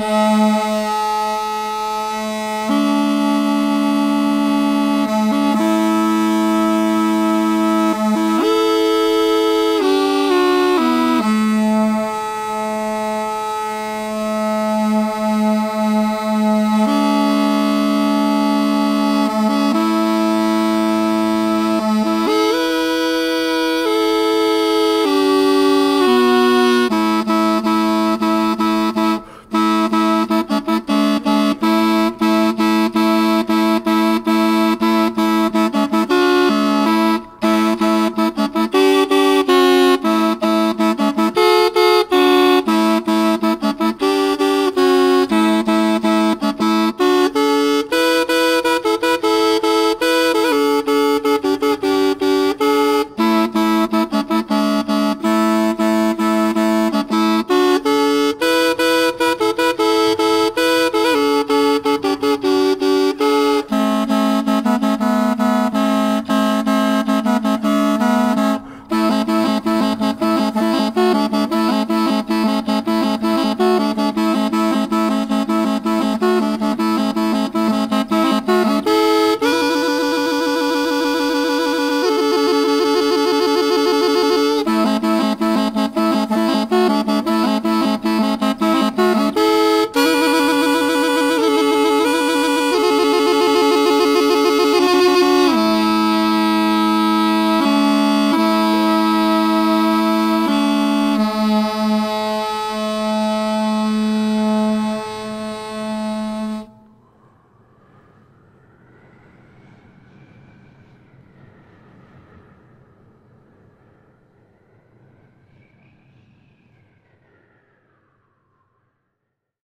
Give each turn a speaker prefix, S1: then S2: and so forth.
S1: Bye.